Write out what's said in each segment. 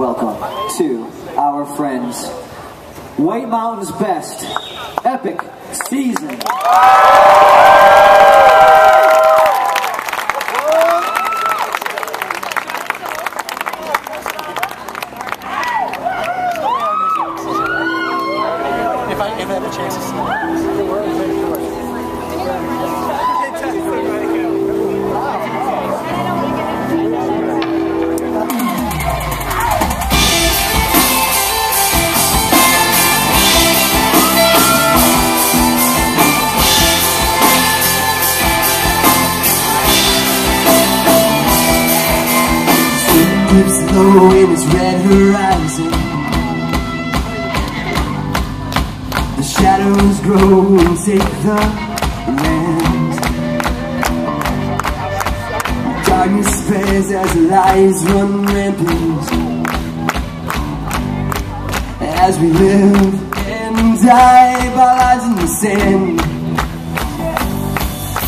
Welcome to our friends, White Mountain's best epic season. If I ever have a chance to see lips glow in its red horizon. The shadows grow and take the land. Darkness spreads as lies run rampant. As we live and die, our lives in the sand.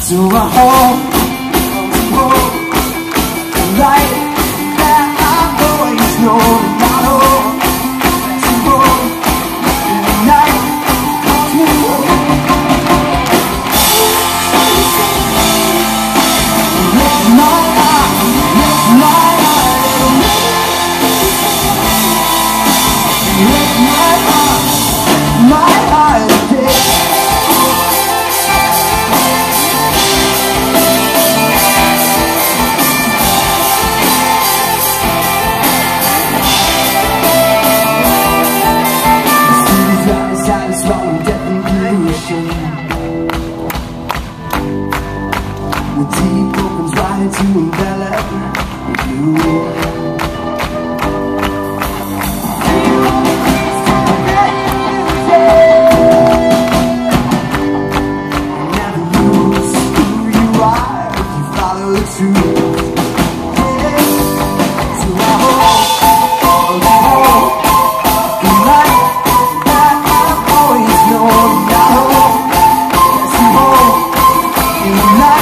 So I hope My. Tonight.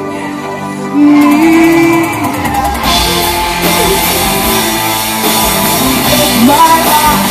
my life